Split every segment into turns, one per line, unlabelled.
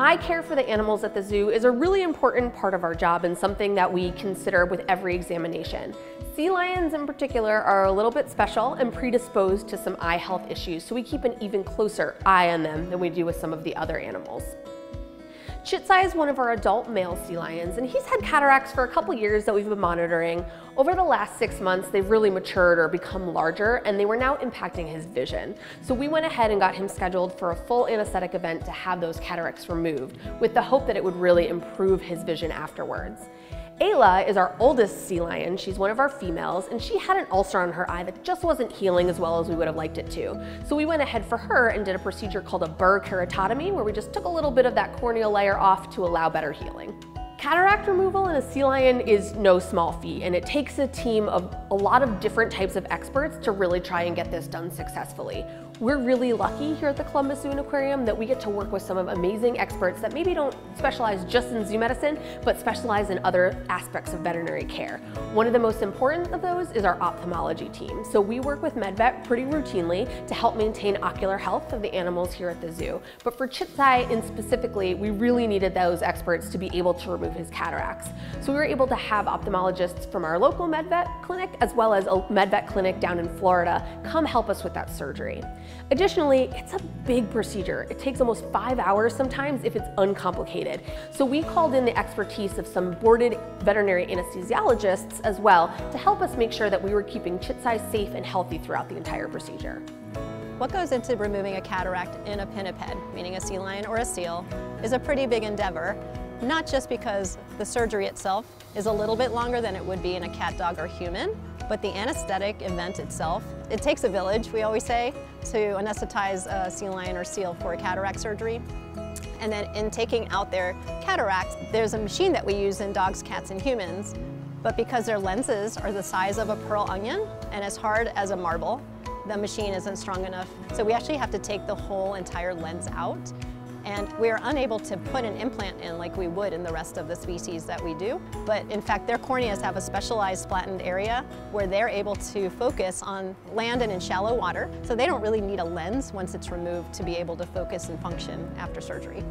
Eye care for the animals at the zoo is a really important part of our job and something that we consider with every examination. Sea lions in particular are a little bit special and predisposed to some eye health issues, so we keep an even closer eye on them than we do with some of the other animals. Chitsai is one of our adult male sea lions, and he's had cataracts for a couple years that we've been monitoring. Over the last six months, they've really matured or become larger, and they were now impacting his vision. So we went ahead and got him scheduled for a full anesthetic event to have those cataracts removed, with the hope that it would really improve his vision afterwards. Ayla is our oldest sea lion. She's one of our females, and she had an ulcer on her eye that just wasn't healing as well as we would have liked it to. So we went ahead for her and did a procedure called a burr keratotomy, where we just took a little bit of that corneal layer off to allow better healing. Cataract removal in a sea lion is no small feat, and it takes a team of a lot of different types of experts to really try and get this done successfully. We're really lucky here at the Columbus Zoo and Aquarium that we get to work with some of amazing experts that maybe don't specialize just in zoo medicine, but specialize in other aspects of veterinary care. One of the most important of those is our ophthalmology team. So we work with MedVet pretty routinely to help maintain ocular health of the animals here at the zoo. But for Chitsai in specifically, we really needed those experts to be able to remove his cataracts. So we were able to have ophthalmologists from our local MedVet clinic as well as a MedVet clinic down in Florida come help us with that surgery. Additionally, it's a big procedure. It takes almost five hours sometimes if it's uncomplicated. So we called in the expertise of some boarded veterinary anesthesiologists as well to help us make sure that we were keeping Chitsai safe and healthy throughout the entire procedure.
What goes into removing a cataract in a pinniped, meaning a sea lion or a seal, is a pretty big endeavor, not just because the surgery itself is a little bit longer than it would be in a cat, dog, or human, but the anesthetic event itself, it takes a village, we always say, to anesthetize a sea lion or seal for a cataract surgery. And then in taking out their cataracts, there's a machine that we use in dogs, cats, and humans, but because their lenses are the size of a pearl onion and as hard as a marble, the machine isn't strong enough. So we actually have to take the whole entire lens out and we are unable to put an implant in like we would in the rest of the species that we do. But in fact, their corneas have a specialized flattened area where they're able to focus on land and in shallow water. So they don't really need a lens once it's removed to be able to focus and function after surgery.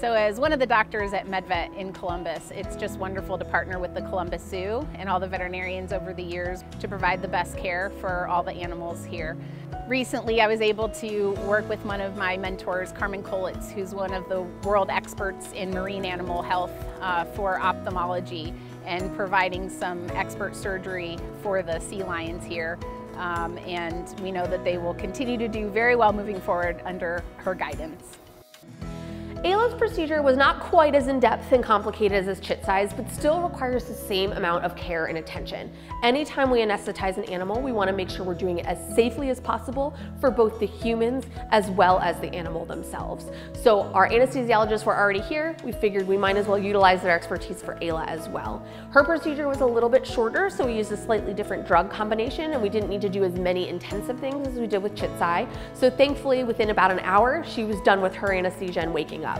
So as one of the doctors at MedVet in Columbus, it's just wonderful to partner with the Columbus Zoo and all the veterinarians over the years to provide the best care for all the animals here. Recently, I was able to work with one of my mentors, Carmen Colitz, who's one of the world experts in marine animal health uh, for ophthalmology and providing some expert surgery for the sea lions here. Um, and we know that they will continue to do very well moving forward under her guidance.
Ayla's procedure was not quite as in-depth and complicated as Chitsai's, but still requires the same amount of care and attention. Anytime we anesthetize an animal, we want to make sure we're doing it as safely as possible for both the humans as well as the animal themselves. So our anesthesiologists were already here. We figured we might as well utilize their expertise for Ayla as well. Her procedure was a little bit shorter, so we used a slightly different drug combination and we didn't need to do as many intensive things as we did with Chitsai. So thankfully, within about an hour, she was done with her anesthesia and waking up.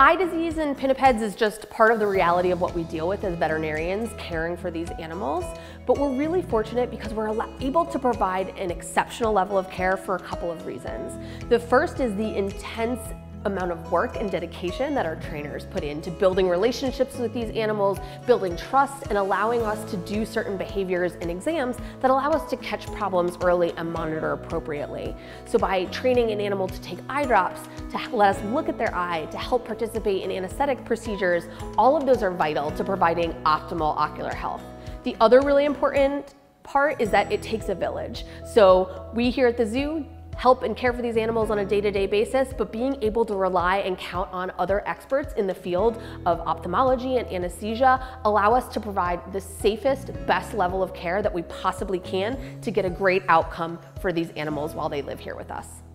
Eye disease in pinnipeds is just part of the reality of what we deal with as veterinarians caring for these animals, but we're really fortunate because we're able to provide an exceptional level of care for a couple of reasons. The first is the intense amount of work and dedication that our trainers put into building relationships with these animals, building trust, and allowing us to do certain behaviors and exams that allow us to catch problems early and monitor appropriately. So by training an animal to take eye drops, to let us look at their eye, to help participate in anesthetic procedures, all of those are vital to providing optimal ocular health. The other really important part is that it takes a village. So we here at the zoo help and care for these animals on a day-to-day -day basis, but being able to rely and count on other experts in the field of ophthalmology and anesthesia allow us to provide the safest, best level of care that we possibly can to get a great outcome for these animals while they live here with us.